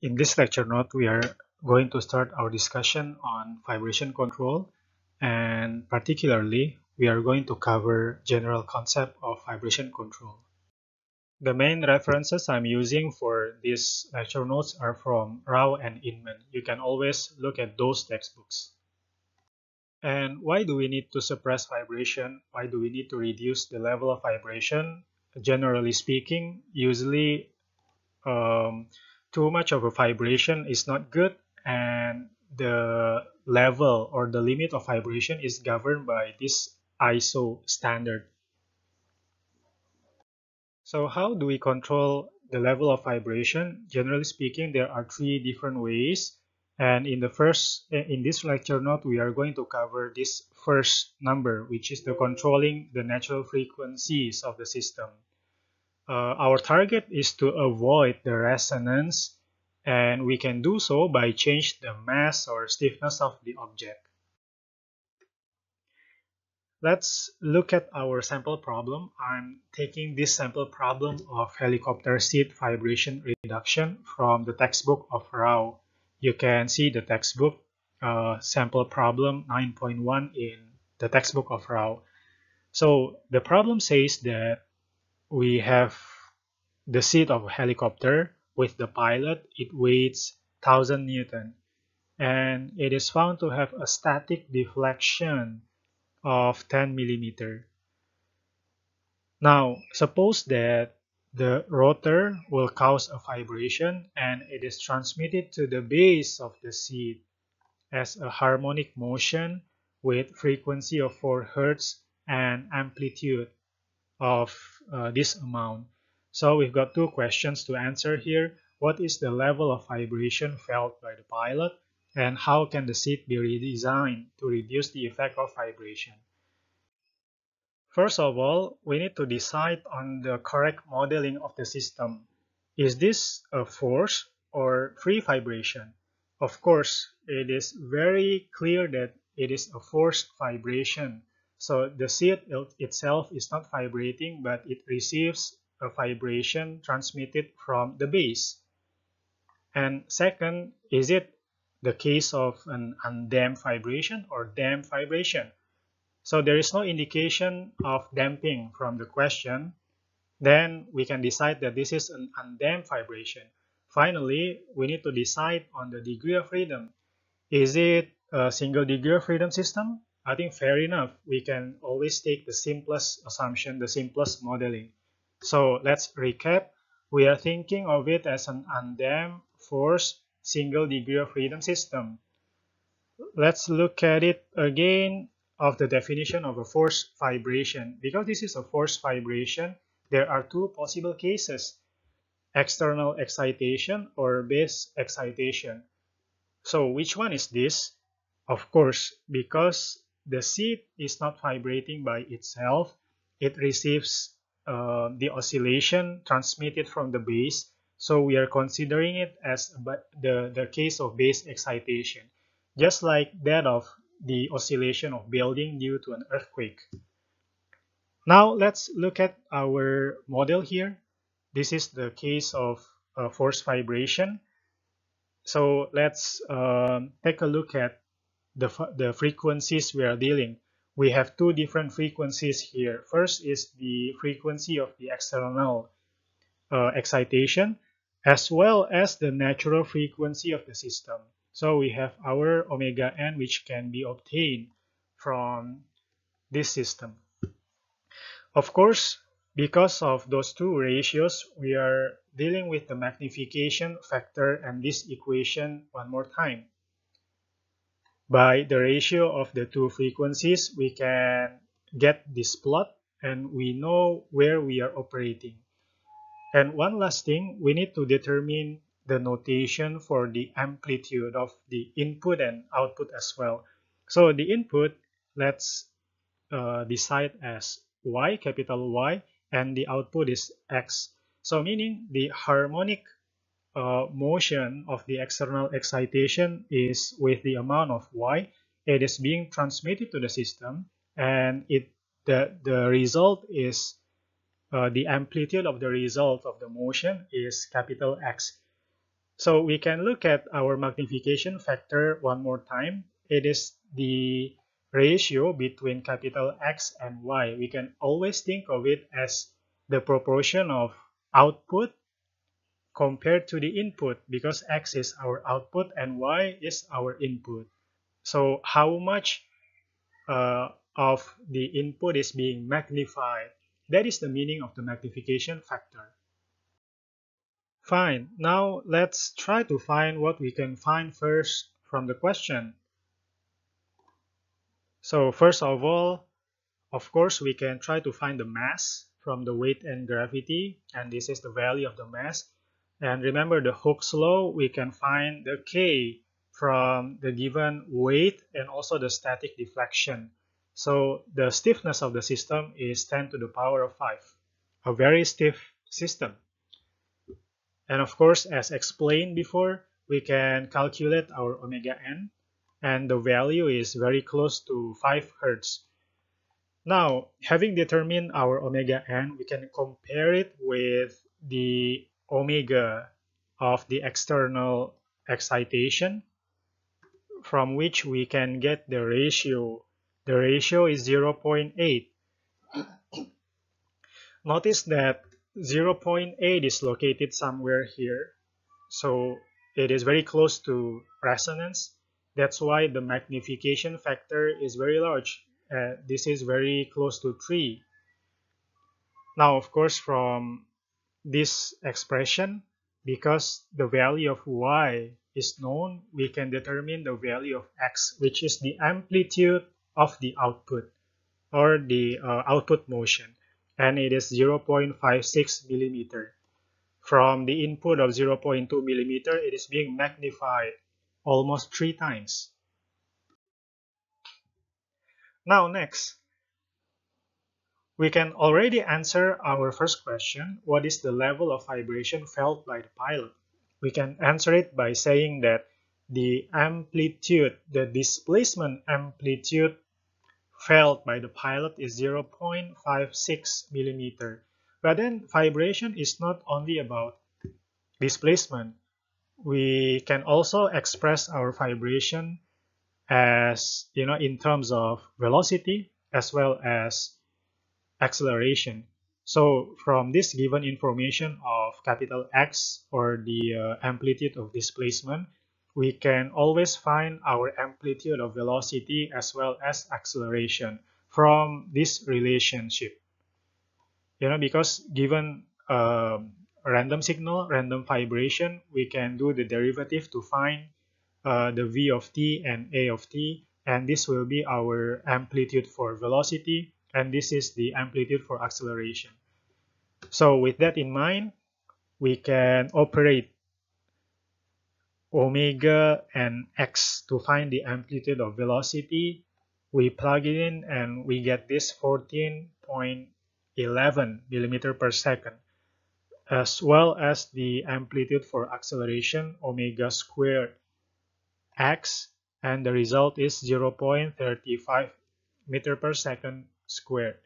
In this lecture note, we are going to start our discussion on vibration control and particularly we are going to cover general concept of vibration control. The main references I'm using for these lecture notes are from Rao and Inman. You can always look at those textbooks. And why do we need to suppress vibration? Why do we need to reduce the level of vibration? Generally speaking, usually um, too much of a vibration is not good and the level or the limit of vibration is governed by this ISO standard. So how do we control the level of vibration? Generally speaking, there are three different ways. And in the first, in this lecture note, we are going to cover this first number, which is the controlling the natural frequencies of the system our target is to avoid the resonance and we can do so by change the mass or stiffness of the object. Let's look at our sample problem. I'm taking this sample problem of helicopter seat vibration reduction from the textbook of Rao. You can see the textbook uh, sample problem 9.1 in the textbook of Rao. So the problem says that we have the seat of a helicopter with the pilot. It weighs 1000 Newton and it is found to have a static deflection of 10 millimeter. Now, suppose that the rotor will cause a vibration and it is transmitted to the base of the seat as a harmonic motion with frequency of 4 Hz and amplitude of uh, this amount. So we've got two questions to answer here. What is the level of vibration felt by the pilot? And how can the seat be redesigned to reduce the effect of vibration? First of all, we need to decide on the correct modeling of the system. Is this a force or free vibration? Of course, it is very clear that it is a forced vibration so the seat itself is not vibrating, but it receives a vibration transmitted from the base. And second, is it the case of an undamped vibration or damped vibration? So there is no indication of damping from the question. Then we can decide that this is an undamped vibration. Finally, we need to decide on the degree of freedom. Is it a single degree of freedom system I think fair enough. We can always take the simplest assumption, the simplest modeling. So let's recap. We are thinking of it as an undamped, force single degree of freedom system. Let's look at it again of the definition of a forced vibration. Because this is a forced vibration, there are two possible cases, external excitation or base excitation. So which one is this? Of course, because the seed is not vibrating by itself. It receives uh, the oscillation transmitted from the base. So we are considering it as the, the case of base excitation, just like that of the oscillation of building due to an earthquake. Now let's look at our model here. This is the case of uh, force vibration. So let's um, take a look at the, the frequencies we are dealing. We have two different frequencies here. First is the frequency of the external uh, excitation as well as the natural frequency of the system. So we have our omega n which can be obtained from this system. Of course, because of those two ratios, we are dealing with the magnification factor and this equation one more time. By the ratio of the two frequencies, we can get this plot and we know where we are operating. And one last thing, we need to determine the notation for the amplitude of the input and output as well. So the input, let's uh, decide as y, capital Y, and the output is x. So meaning the harmonic uh, motion of the external excitation is with the amount of y it is being transmitted to the system and it the the result is uh, the amplitude of the result of the motion is capital X. So we can look at our magnification factor one more time. It is the ratio between capital X and Y. We can always think of it as the proportion of output compared to the input because X is our output and Y is our input. So how much uh, of the input is being magnified? That is the meaning of the magnification factor. Fine, now let's try to find what we can find first from the question. So first of all, of course, we can try to find the mass from the weight and gravity, and this is the value of the mass. And remember the Hooke's law, we can find the K from the given weight and also the static deflection. So the stiffness of the system is 10 to the power of 5, a very stiff system. And of course, as explained before, we can calculate our omega n, and the value is very close to 5 hertz. Now, having determined our omega n, we can compare it with the omega of the external excitation from which we can get the ratio. The ratio is 0.8. Notice that 0.8 is located somewhere here. So it is very close to resonance. That's why the magnification factor is very large. Uh, this is very close to 3. Now, of course, from this expression, because the value of y is known, we can determine the value of x, which is the amplitude of the output or the uh, output motion, and it is 0.56 millimeter. From the input of 0.2 millimeter, it is being magnified almost three times. Now next, we can already answer our first question, what is the level of vibration felt by the pilot? We can answer it by saying that the amplitude, the displacement amplitude felt by the pilot is 0.56 millimeter. But then vibration is not only about displacement. We can also express our vibration as, you know, in terms of velocity as well as acceleration. So from this given information of capital X or the uh, amplitude of displacement, we can always find our amplitude of velocity as well as acceleration from this relationship. You know, because given a random signal, random vibration, we can do the derivative to find uh, the v of t and a of t, and this will be our amplitude for velocity and this is the amplitude for acceleration. So with that in mind, we can operate omega and x to find the amplitude of velocity. We plug it in and we get this 14.11 millimeter per second as well as the amplitude for acceleration omega squared x and the result is 0.35 meter per second squared.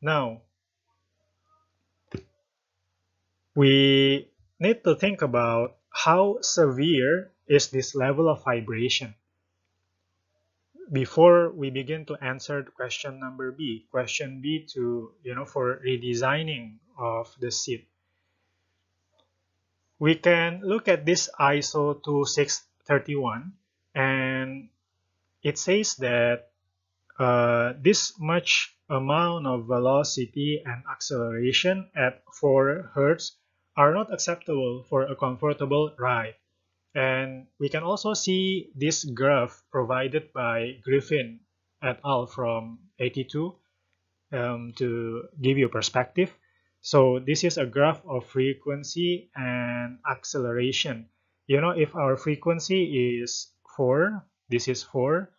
Now, we need to think about how severe is this level of vibration. Before we begin to answer question number B, question B to, you know, for redesigning of the seat. We can look at this ISO 2631 and it says that uh, this much amount of velocity and acceleration at 4 Hz are not acceptable for a comfortable ride. And we can also see this graph provided by Griffin et al. from 82 um, to give you perspective. So this is a graph of frequency and acceleration. You know, if our frequency is 4, this is 4,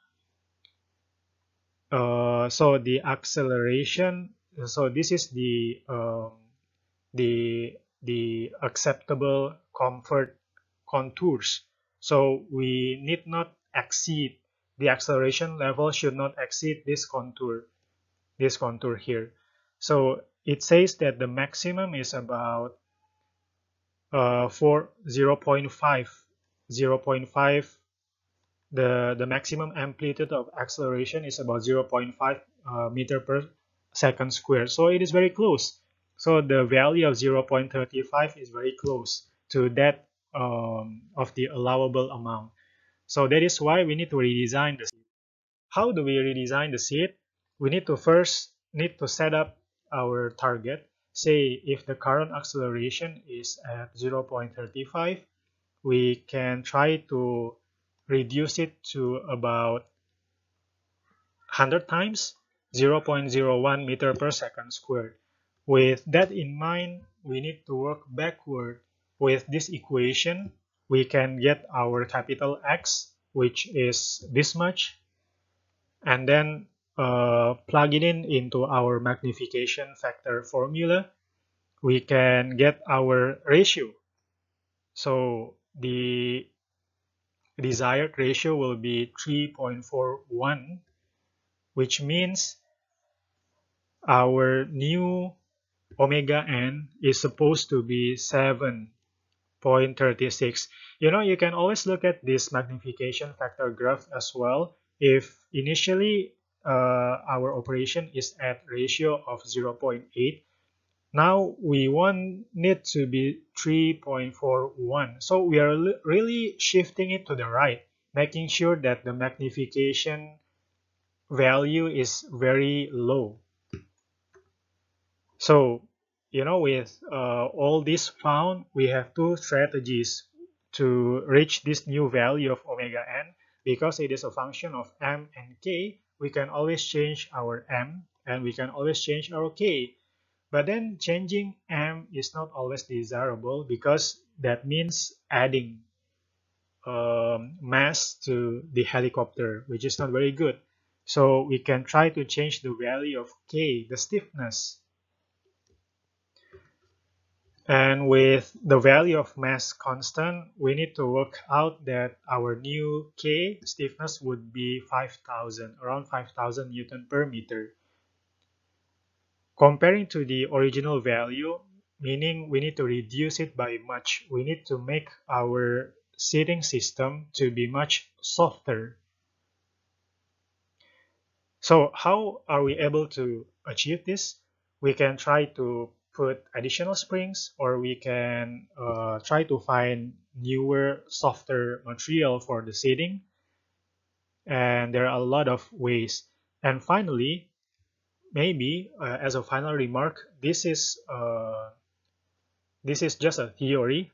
uh, so the acceleration so this is the um, the the acceptable comfort contours. So we need not exceed the acceleration level should not exceed this contour this contour here. So it says that the maximum is about uh, for 0.5 0.5 the the maximum amplitude of acceleration is about 0.5 uh, meter per second square. So it is very close. So the value of 0.35 is very close to that um, of the allowable amount. So that is why we need to redesign the seat. How do we redesign the seat? We need to first need to set up our target. Say if the current acceleration is at 0.35 we can try to reduce it to about 100 times 0.01 meter per second squared. With that in mind we need to work backward. With this equation we can get our capital X which is this much and then uh, plug it in into our magnification factor formula, we can get our ratio. So the desired ratio will be 3.41, which means our new omega n is supposed to be 7.36. You know, you can always look at this magnification factor graph as well. If initially uh, our operation is at ratio of 0.8 now we want it to be 3.41 so we are really shifting it to the right making sure that the magnification value is very low. So you know with uh, all this found we have two strategies to reach this new value of omega n. Because it is a function of m and k we can always change our m and we can always change our k. But then changing m is not always desirable because that means adding um, mass to the helicopter, which is not very good. So we can try to change the value of k, the stiffness, and with the value of mass constant, we need to work out that our new K stiffness would be 5000, around 5000 Newton per meter. Comparing to the original value, meaning we need to reduce it by much. We need to make our seating system to be much softer. So how are we able to achieve this? We can try to put additional springs or we can uh, try to find newer softer material for the seating and there are a lot of ways and finally maybe uh, as a final remark this is uh, this is just a theory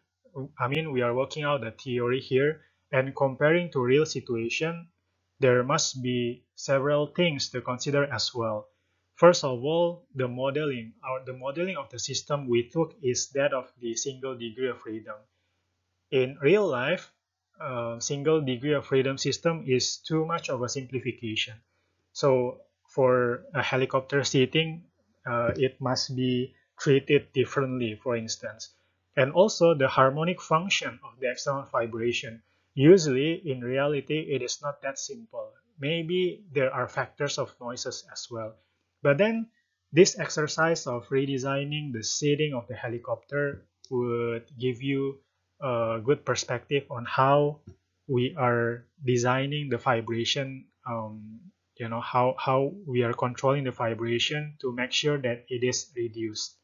I mean we are working out the theory here and comparing to real situation there must be several things to consider as well First of all, the modeling. Our, the modeling of the system we took is that of the single degree of freedom. In real life, uh, single degree of freedom system is too much of a simplification. So for a helicopter seating, uh, it must be treated differently, for instance. And also the harmonic function of the external vibration. Usually, in reality, it is not that simple. Maybe there are factors of noises as well. But then this exercise of redesigning the seating of the helicopter would give you a good perspective on how we are designing the vibration um, you know how how we are controlling the vibration to make sure that it is reduced